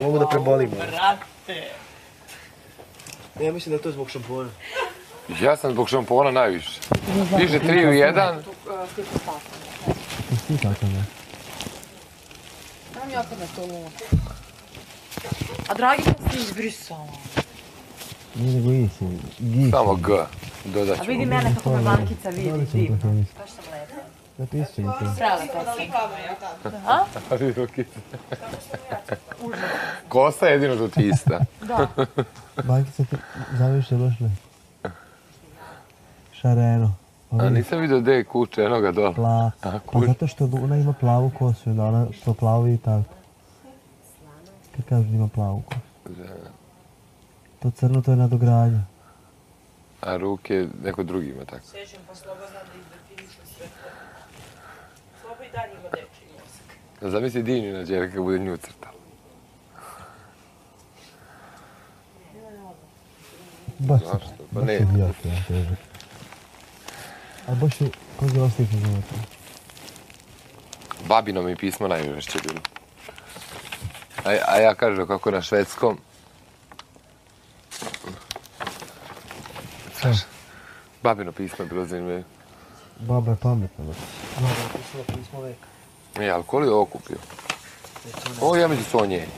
Mogu da prebolim. Brate. Ja mislim da je to zbog šampona. Ja sam zbog šampona najviše. Više 3 u 1. Svi tako ne. Znam ja kad na to luno. A dragi kad si izbrisala. Nije nego i si. Samo G. Dodat A ću. vidi mene kako me bankica vidi, sam divno. Baš sam lepa. Napisat ću mi to. Prelepa sam. A? Ali dok je- Kosa je jedino tu ti ista. Da. Bankica ti zaviše baš ne. Šareno. Pa A nisam vidio gdje je kuće, eno ga dole. Pla. A, Pa kuć. zato što ona ima plavu kosu onda ona to plavu i tako. Kad kažu da ima plavu kosu. To crno to je nadogradnja. A ruke neko drugi ima tako. Sjećam pa Sloba zna da izdefiniše sve to. Sloba i dalje ima dečiji mozak. Zamisli Dinina džerka kad bude nju crtala. Baš? Pa baš ne. je idiot, ja težak. A baš je, kog je života? Babino mi pismo najžešće bilo. A, a ja kažem kako na švedskom. Znaš, babino pismo je bilo zanimljivo. Baba je pametna. baš. Baba je pisala pismo veka. E, ali koliko je ovo kupio? Ovo ja među su ovo njeni.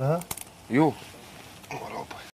A? Ju.